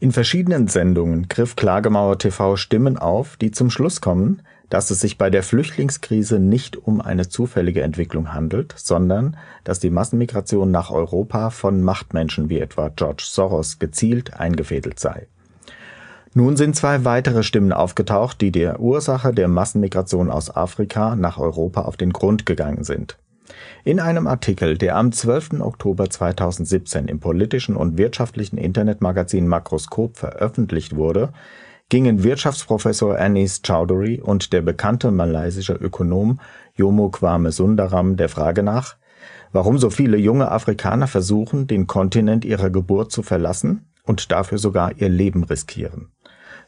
In verschiedenen Sendungen griff Klagemauer TV Stimmen auf, die zum Schluss kommen, dass es sich bei der Flüchtlingskrise nicht um eine zufällige Entwicklung handelt, sondern dass die Massenmigration nach Europa von Machtmenschen wie etwa George Soros gezielt eingefädelt sei. Nun sind zwei weitere Stimmen aufgetaucht, die der Ursache der Massenmigration aus Afrika nach Europa auf den Grund gegangen sind in einem Artikel, der am 12. Oktober 2017 im politischen und wirtschaftlichen Internetmagazin Makroskop veröffentlicht wurde, gingen Wirtschaftsprofessor Anis Chowdhury und der bekannte malaysische Ökonom Jomo Kwame Sundaram der Frage nach, warum so viele junge Afrikaner versuchen, den Kontinent ihrer Geburt zu verlassen und dafür sogar ihr Leben riskieren.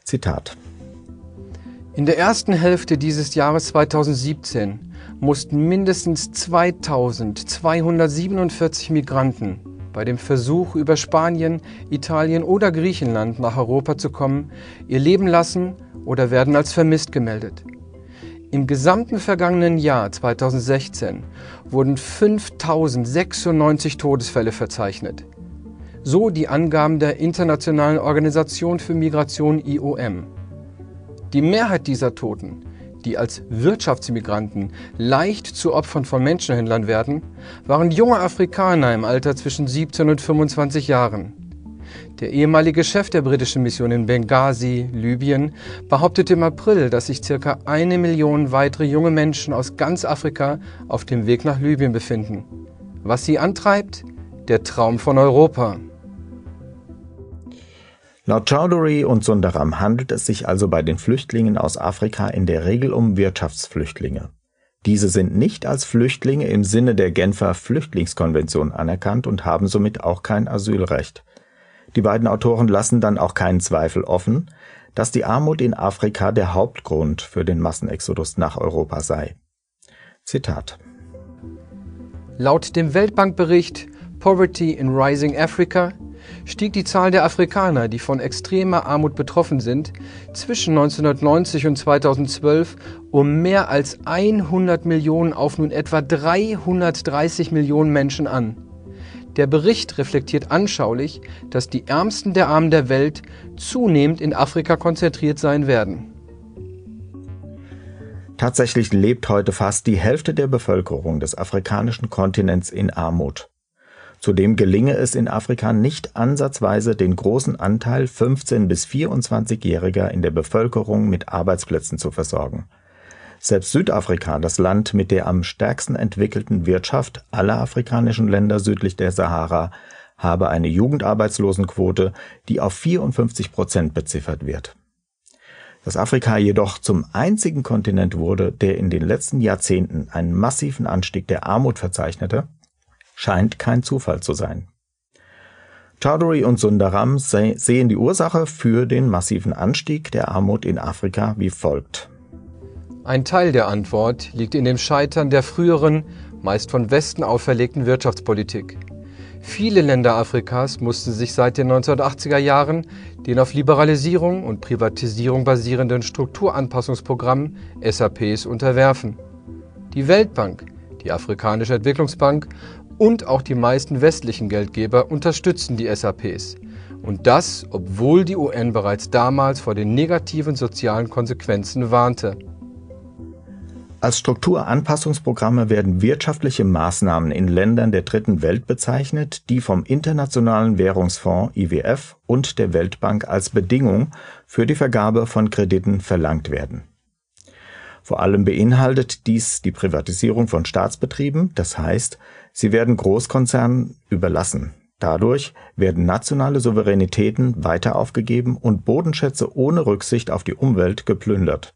Zitat In der ersten Hälfte dieses Jahres 2017 mussten mindestens 2247 Migranten bei dem Versuch, über Spanien, Italien oder Griechenland nach Europa zu kommen, ihr Leben lassen oder werden als vermisst gemeldet. Im gesamten vergangenen Jahr 2016 wurden 5096 Todesfälle verzeichnet. So die Angaben der Internationalen Organisation für Migration IOM. Die Mehrheit dieser Toten die als Wirtschaftsmigranten leicht zu Opfern von Menschenhändlern werden, waren junge Afrikaner im Alter zwischen 17 und 25 Jahren. Der ehemalige Chef der britischen Mission in Benghazi, Libyen, behauptete im April, dass sich circa eine Million weitere junge Menschen aus ganz Afrika auf dem Weg nach Libyen befinden. Was sie antreibt? Der Traum von Europa. Laut Chowdhury und Sundaram handelt es sich also bei den Flüchtlingen aus Afrika in der Regel um Wirtschaftsflüchtlinge. Diese sind nicht als Flüchtlinge im Sinne der Genfer Flüchtlingskonvention anerkannt und haben somit auch kein Asylrecht. Die beiden Autoren lassen dann auch keinen Zweifel offen, dass die Armut in Afrika der Hauptgrund für den Massenexodus nach Europa sei. Zitat Laut dem Weltbankbericht Poverty in Rising Africa stieg die Zahl der Afrikaner, die von extremer Armut betroffen sind, zwischen 1990 und 2012 um mehr als 100 Millionen auf nun etwa 330 Millionen Menschen an. Der Bericht reflektiert anschaulich, dass die Ärmsten der Armen der Welt zunehmend in Afrika konzentriert sein werden. Tatsächlich lebt heute fast die Hälfte der Bevölkerung des afrikanischen Kontinents in Armut. Zudem gelinge es in Afrika nicht ansatzweise, den großen Anteil 15 bis 24-Jähriger in der Bevölkerung mit Arbeitsplätzen zu versorgen. Selbst Südafrika, das Land mit der am stärksten entwickelten Wirtschaft aller afrikanischen Länder südlich der Sahara, habe eine Jugendarbeitslosenquote, die auf 54 Prozent beziffert wird. Dass Afrika jedoch zum einzigen Kontinent wurde, der in den letzten Jahrzehnten einen massiven Anstieg der Armut verzeichnete, scheint kein Zufall zu sein. Chowdhury und Sundaram sehen die Ursache für den massiven Anstieg der Armut in Afrika wie folgt. Ein Teil der Antwort liegt in dem Scheitern der früheren, meist von Westen auferlegten Wirtschaftspolitik. Viele Länder Afrikas mussten sich seit den 1980er Jahren den auf Liberalisierung und Privatisierung basierenden Strukturanpassungsprogrammen SAPs unterwerfen. Die Weltbank, die Afrikanische Entwicklungsbank und auch die meisten westlichen Geldgeber unterstützen die SAPs. Und das, obwohl die UN bereits damals vor den negativen sozialen Konsequenzen warnte. Als Strukturanpassungsprogramme werden wirtschaftliche Maßnahmen in Ländern der Dritten Welt bezeichnet, die vom Internationalen Währungsfonds IWF und der Weltbank als Bedingung für die Vergabe von Krediten verlangt werden. Vor allem beinhaltet dies die Privatisierung von Staatsbetrieben, das heißt Sie werden Großkonzernen überlassen. Dadurch werden nationale Souveränitäten weiter aufgegeben und Bodenschätze ohne Rücksicht auf die Umwelt geplündert.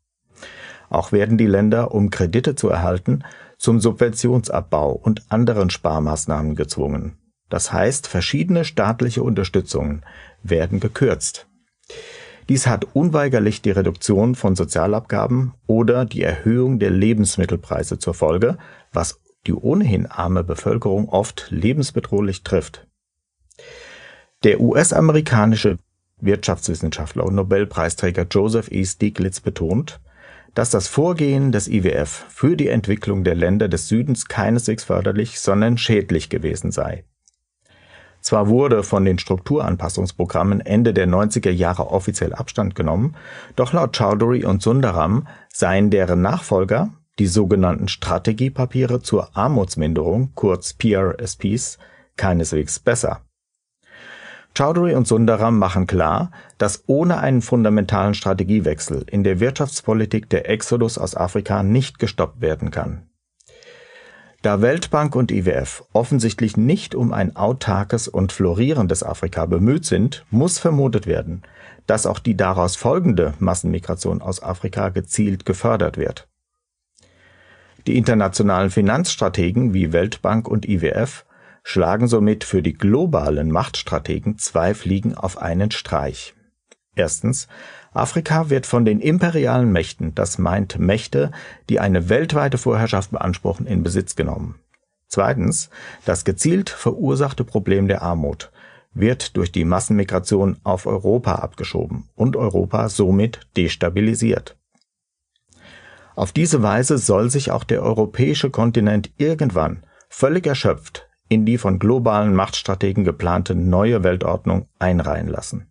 Auch werden die Länder, um Kredite zu erhalten, zum Subventionsabbau und anderen Sparmaßnahmen gezwungen. Das heißt, verschiedene staatliche Unterstützungen werden gekürzt. Dies hat unweigerlich die Reduktion von Sozialabgaben oder die Erhöhung der Lebensmittelpreise zur Folge, was die ohnehin arme Bevölkerung oft lebensbedrohlich trifft. Der US-amerikanische Wirtschaftswissenschaftler und Nobelpreisträger Joseph E. Stiglitz betont, dass das Vorgehen des IWF für die Entwicklung der Länder des Südens keineswegs förderlich, sondern schädlich gewesen sei. Zwar wurde von den Strukturanpassungsprogrammen Ende der 90er Jahre offiziell Abstand genommen, doch laut Chowdhury und Sundaram seien deren Nachfolger, die sogenannten Strategiepapiere zur Armutsminderung kurz PRSPs, keineswegs besser. Chowdhury und Sundaram machen klar, dass ohne einen fundamentalen Strategiewechsel in der Wirtschaftspolitik der Exodus aus Afrika nicht gestoppt werden kann. Da Weltbank und IWF offensichtlich nicht um ein autarkes und florierendes Afrika bemüht sind, muss vermutet werden, dass auch die daraus folgende Massenmigration aus Afrika gezielt gefördert wird. Die internationalen Finanzstrategen wie Weltbank und IWF schlagen somit für die globalen Machtstrategen zwei Fliegen auf einen Streich. Erstens, Afrika wird von den imperialen Mächten, das meint Mächte, die eine weltweite Vorherrschaft beanspruchen, in Besitz genommen. Zweitens, das gezielt verursachte Problem der Armut wird durch die Massenmigration auf Europa abgeschoben und Europa somit destabilisiert. Auf diese Weise soll sich auch der europäische Kontinent irgendwann völlig erschöpft in die von globalen Machtstrategen geplante neue Weltordnung einreihen lassen